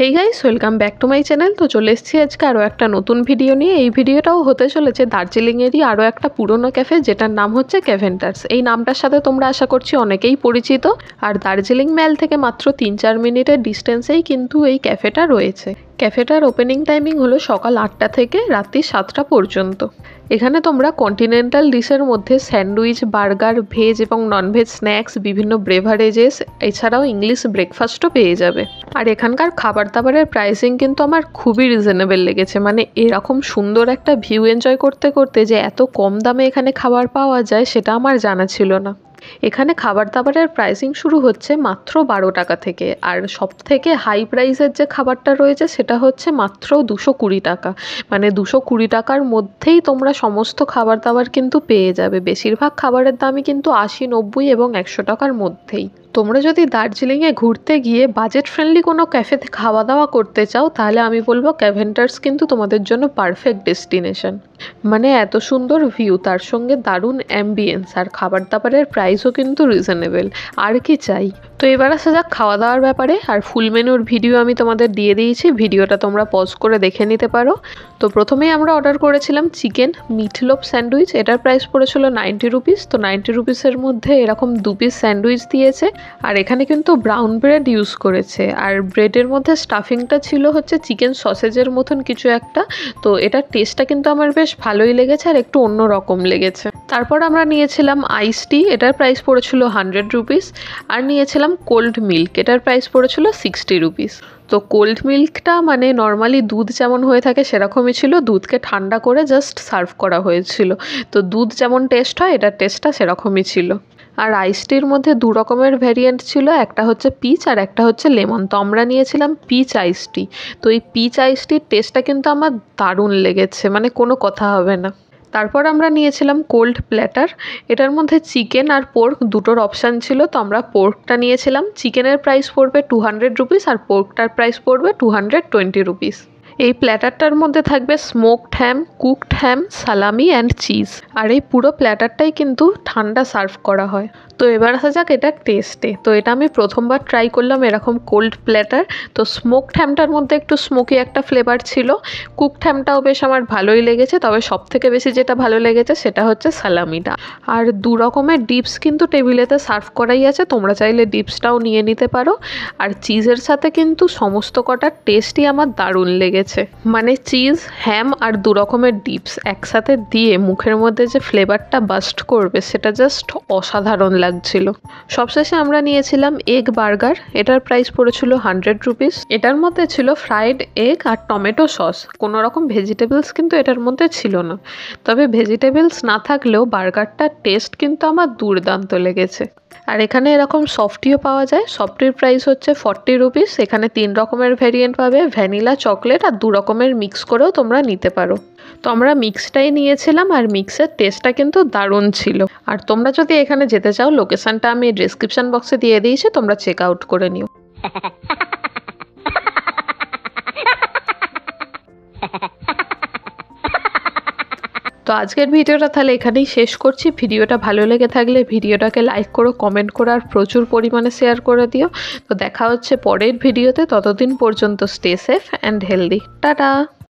Hey guys welcome back to my channel তো চলে এসেছি আজকে আরও একটা নতুন ভিডিও নিয়ে। এই ভিডিওটাও হতে চলেছে দার্জিলিংয়েরই আরও একটা পুরনো ক্যাফে যেটার নাম হচ্ছে ক্যাভেন্টার্স এই নামটার সাথে তোমরা আশা করছি অনেকেই পরিচিত। আর দার্জিলিং ম্যাল থেকে মাত্র তিন চার মিনিটের ডিস্টেন্সেই কিন্তু এই ক্যাফেটা রয়েছে। ক্যাফেটার ওপেনিং টাইমিং হলো সকাল আটটা থেকে রাত্রি সাতটা পর্যন্ত। এখানে তোমরা কন্টিনেন্টাল ডিশের মধ্যে স্যান্ডউইচ, বার্গার, ভেজ এবং ননভেজ স্ন্যাক্স, বিভিন্ন ব্রেভারেজেস, এছাড়াও ইংলিশ ব্রেকফাস্টও পেয়ে যাবে। আর এখানকার খাবার দাবারের প্রাইসিং কিন্তু আমার খুবই রিজনেবল লেগেছে। মানে এরকম সুন্দর একটা ভিউ এনজয় করতে করতে যে এত কম দামে এখানে খাবার পাওয়া যায়, সেটা আমার জানা ছিল না। এখানে খাবার দাবারের প্রাইসিং শুরু হচ্ছে মাত্র বারো টাকা থেকে। আর সব থেকে হাই প্রাইসের যে খাবারটা রয়েছে সেটা হচ্ছে মাত্র দুশো কুড়ি টাকা। মানে দুশো কুড়ি টাকার মধ্যেই তোমরা সমস্ত খাবার দাবার কিন্তু পেয়ে যাবে। বেশিরভাগ খাবারের দামই কিন্তু আশি, নব্বই এবং একশো টাকার মধ্যেই। তোমরা যদি দার্জিলিংয়ে ঘুরতে গিয়ে বাজেট ফ্রেন্ডলি কোনো ক্যাফেতে খাওয়া দাওয়া করতে চাও, তাহলে আমি বলব ক্যাভেন্টার্স কিন্তু তোমাদের জন্য পারফেক্ট ডেস্টিনেশন মানে এত সুন্দর ভিউ তার সঙ্গে দারুণ অ্যাম্বিয়েন্স আর খাবার দাবারের প্রাইসও কিন্তু রিজনেবল আর কি চাই? তো এবার আসা যাক খাওয়া দাওয়ার ব্যাপারে, আর ফুল মেনুর ভিডিও আমি তোমাদের দিয়ে দিয়েছি, ভিডিওটা তোমরা পজ করে দেখে নিতে পারো। তো প্রথমেই আমরা অর্ডার করেছিলাম চিকেন মিটলোপ স্যান্ডউইচ এটার প্রাইস পড়েছিল নাইনটি রুপিস তো নাইনটি রুপিসের মধ্যে এরকম দু পিস স্যান্ডউইচ দিয়েছে। আর এখানে কিন্তু ব্রাউন ব্রেড ইউজ করেছে। আর ব্রেডের মধ্যে স্টাফিংটা ছিল হচ্ছে চিকেন সসেজের মতন কিছু একটা। তো এটার টেস্টটা কিন্তু আমার বেশ ভালোই লেগেছে আর একটু অন্য রকম লেগেছে। তারপর আমরা নিয়েছিলাম আইস টি এটার প্রাইস পড়েছিল হান্ড্রেড রুপিস আর নিয়েছিলাম কোল্ড মিল্ক এটার প্রাইস পড়েছিল সিক্সটি রুপিস তো কোল্ড মিল্কটা মানে নর্মালি দুধ যেমন হয়ে থাকে সেরকমই ছিল, দুধকে ঠান্ডা করে জাস্ট সার্ভ করা হয়েছিল। তো দুধ যেমন টেস্ট হয়, এটার টেস্টটা সেরকমই ছিল। আর আইসটির মধ্যে দু রকমের ভ্যারিয়েন্ট ছিল, একটা হচ্ছে পিচ আর একটা হচ্ছে লেমন তো আমরা নিয়েছিলাম পিচ আইসটি তো এই পিচ আইসটির টেস্টটা কিন্তু আমার দারুণ লেগেছে মানে কোনো কথা হবে না। তারপর আমরা নিয়েছিলাম কোল্ড প্ল্যাটার এটার মধ্যে চিকেন আর পোর্ক দুটোর অপশান ছিল, তো আমরা পোর্কটা নিয়েছিলাম। চিকেনের প্রাইস পড়বে টু হান্ড্রেড রুপিস আর পোর্কটার প্রাইস পড়বে টু হান্ড্রেড টোয়েন্টি রুপিস এই প্ল্যাটারটার মধ্যে থাকবে স্মোকড হ্যাম কুকড হ্যাম সালামি অ্যান্ড চিজ আর এই পুরো প্ল্যাটারটাই কিন্তু ঠান্ডা সার্ভ করা হয়। তো এবার আসা যাক এটা টেস্টে তো এটা আমি প্রথমবার ট্রাই করলাম এরকম কোল্ড প্ল্যাটার তো স্মোকড হ্যামটার মধ্যে একটু স্মোকি একটা ফ্লেভার ছিল। কুকড হ্যামটাও বেশ আমার ভালোই লেগেছে। তবে সব থেকে বেশি যেটা ভালো লেগেছে সেটা হচ্ছে সালামিটা আর দু রকমের ডিপস কিন্তু টেবিলেতে সার্ভ করাই আছে। তোমরা চাইলে ডিপসটাও নিয়ে নিতে পারো। আর চিজের সাথে কিন্তু সমস্ত কটার টেস্টই আমার দারুণ লেগেছে। মানে চিজ, হ্যাম আর দু রকমের ডিপস একসাথে দিয়ে মুখের মধ্যে যে ফ্লেভারটা বাস্ট করবে, সেটা জাস্ট অসাধারণ লাগছিল। সবশেষে আমরা নিয়েছিলাম এগ বার্গার। এটার প্রাইস পড়েছিল হান্ড্রেড রুপিস এটার মধ্যে ছিল ফ্রাইড এগ আর টমেটো সস কোনো রকম ভেজিটেবলস কিন্তু এটার মধ্যে ছিল না। তবে ভেজিটেবলস না থাকলেও বার্গারটার টেস্ট কিন্তু আমার দুর্দান্ত লেগেছে। আর এখানে এরকম সফটিও পাওয়া যায়। সফটির প্রাইস হচ্ছে ফর্টি রুপিস এখানে তিন রকমের ভ্যারিয়েন্ট পাবে। ভ্যানিলা চকলেট আর দু রকমের মিক্স করেও তোমরা নিতে পারো। তো আমরা মিক্সটাই নিয়েছিলাম আর মিক্সের টেস্টটা কিন্তু দারুণ ছিল। আর তোমরা যদি এখানে যেতে চাও লোকেশানটা আমি ডিসক্রিপশান বক্সে দিয়ে দিয়েছি, তোমরা চেক আউট করে নিও। তো আজকের ভিডিওটা তাহলে এখানেই শেষ করছি। ভিডিওটা ভালো লেগে থাকলে ভিডিওটাকে লাইক করো, কমেন্ট করো আর প্রচুর পরিমাণে শেয়ার করে দিও। তো দেখা হচ্ছে পরের ভিডিওতে। ততদিন পর্যন্ত stay safe and healthy tata!